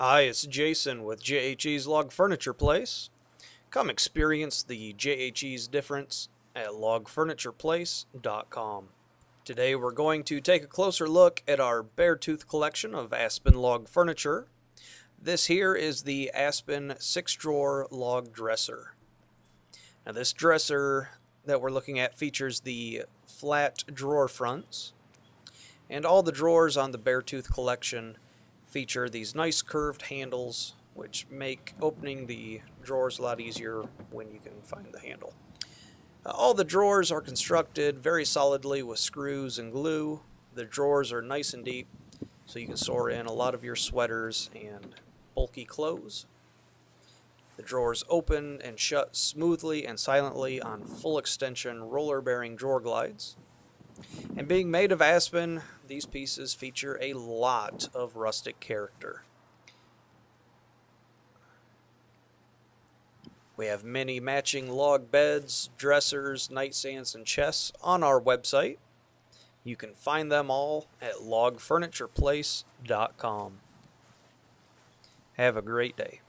Hi, it's Jason with JHE's Log Furniture Place. Come experience the JHE's difference at logfurnitureplace.com. Today we're going to take a closer look at our Beartooth collection of Aspen log furniture. This here is the Aspen 6-drawer log dresser. Now this dresser that we're looking at features the flat drawer fronts and all the drawers on the Beartooth collection feature these nice curved handles which make opening the drawers a lot easier when you can find the handle. Uh, all the drawers are constructed very solidly with screws and glue. The drawers are nice and deep so you can store in a lot of your sweaters and bulky clothes. The drawers open and shut smoothly and silently on full extension roller bearing drawer glides. And being made of aspen, these pieces feature a lot of rustic character. We have many matching log beds, dressers, nightstands, and chests on our website. You can find them all at logfurnitureplace.com. Have a great day.